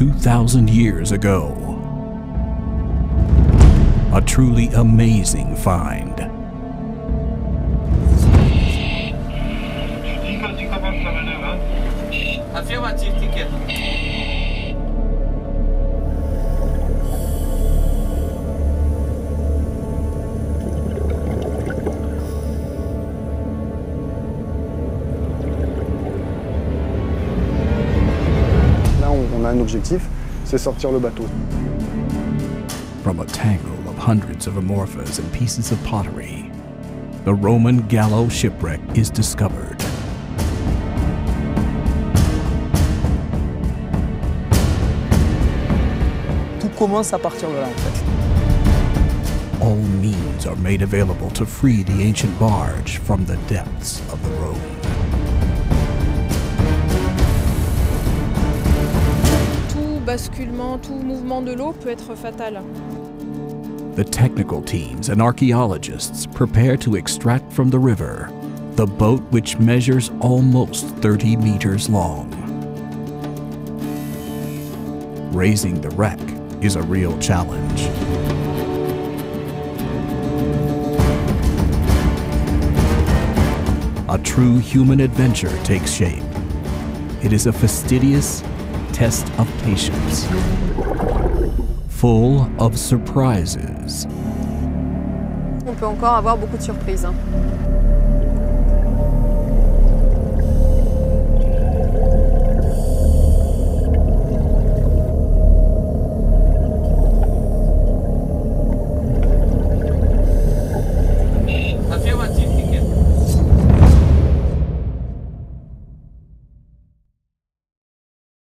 2,000 years ago. A truly amazing find. On, on a un objectif, c'est sortir le bateau. From a tangle of hundreds of amphoras and pieces of pottery, the Roman Gallo shipwreck is discovered. Tout commence à partir de là en fait. All means are made available to free the ancient barge from the depths of the Rhone. Basculement, tout mouvement de l'eau peut être fatal. The technical teams and archaeologists prepare to extract from the river the boat which measures almost 30 meters long. Raising the wreck is a real challenge. A true human adventure takes shape. It is a fastidious test of patience, full of surprises. On peut encore avoir beaucoup de surprises. hein.